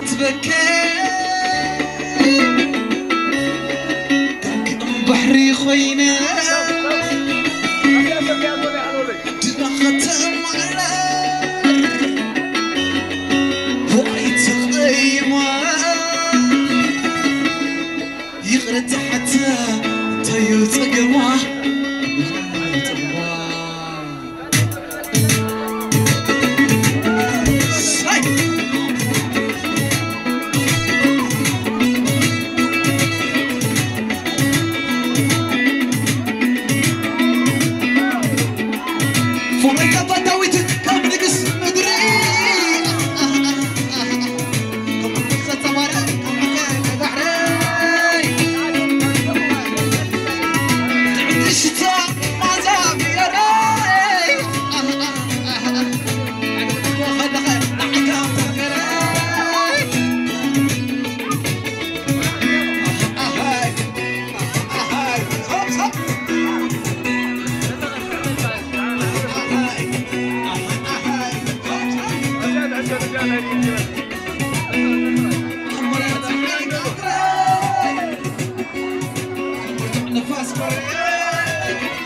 كم بحري خوينا. thank you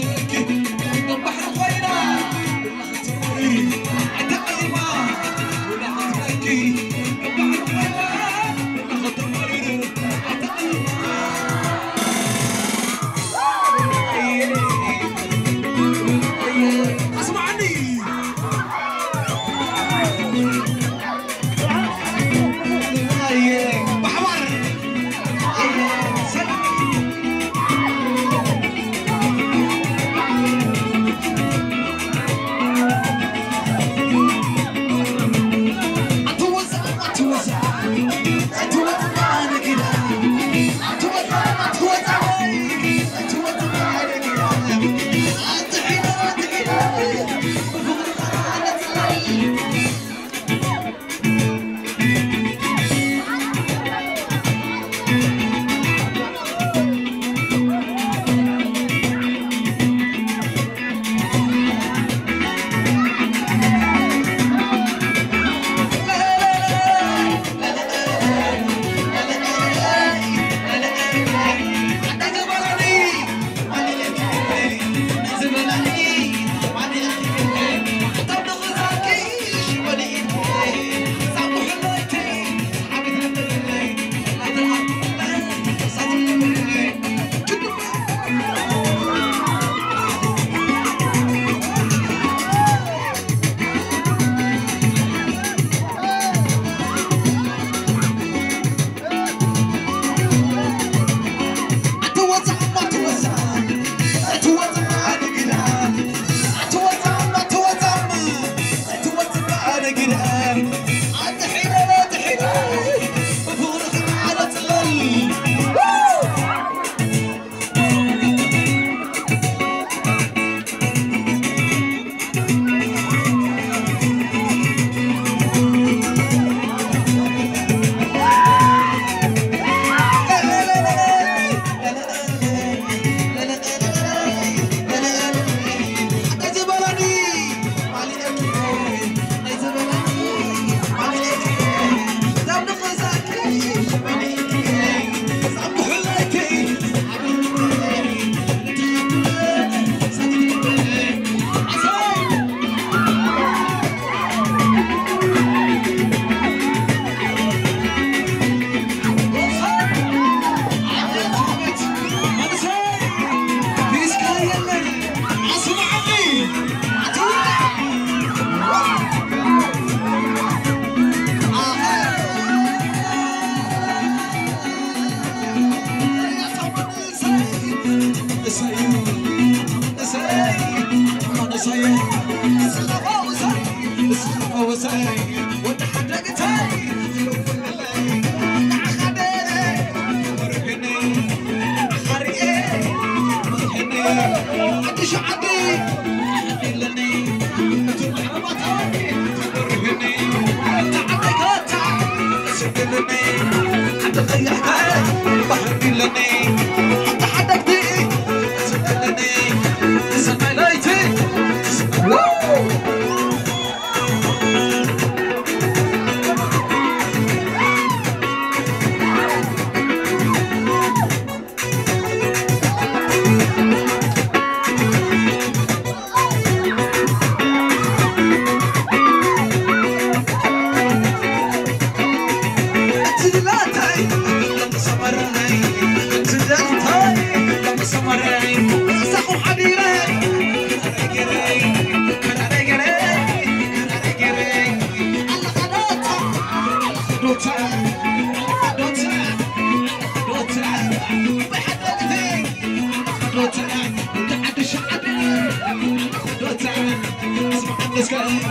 He's got it.